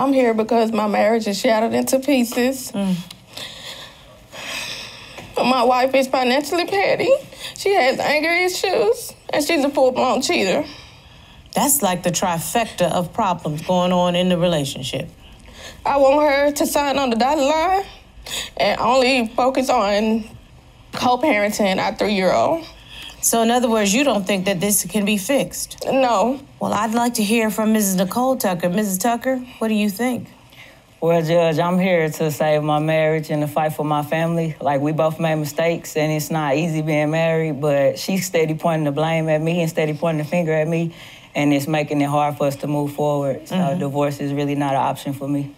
I'm here because my marriage is shattered into pieces. Mm. My wife is financially petty. She has anger issues, and she's a full blown cheater. That's like the trifecta of problems going on in the relationship. I want her to sign on the dotted line and only focus on co parenting our three year old. So, in other words, you don't think that this can be fixed? No. Well, I'd like to hear from Mrs. Nicole Tucker. Mrs. Tucker, what do you think? Well, Judge, I'm here to save my marriage and to fight for my family. Like, we both made mistakes, and it's not easy being married, but she's steady pointing the blame at me and steady pointing the finger at me, and it's making it hard for us to move forward. So, mm-hmm. divorce is really not an option for me.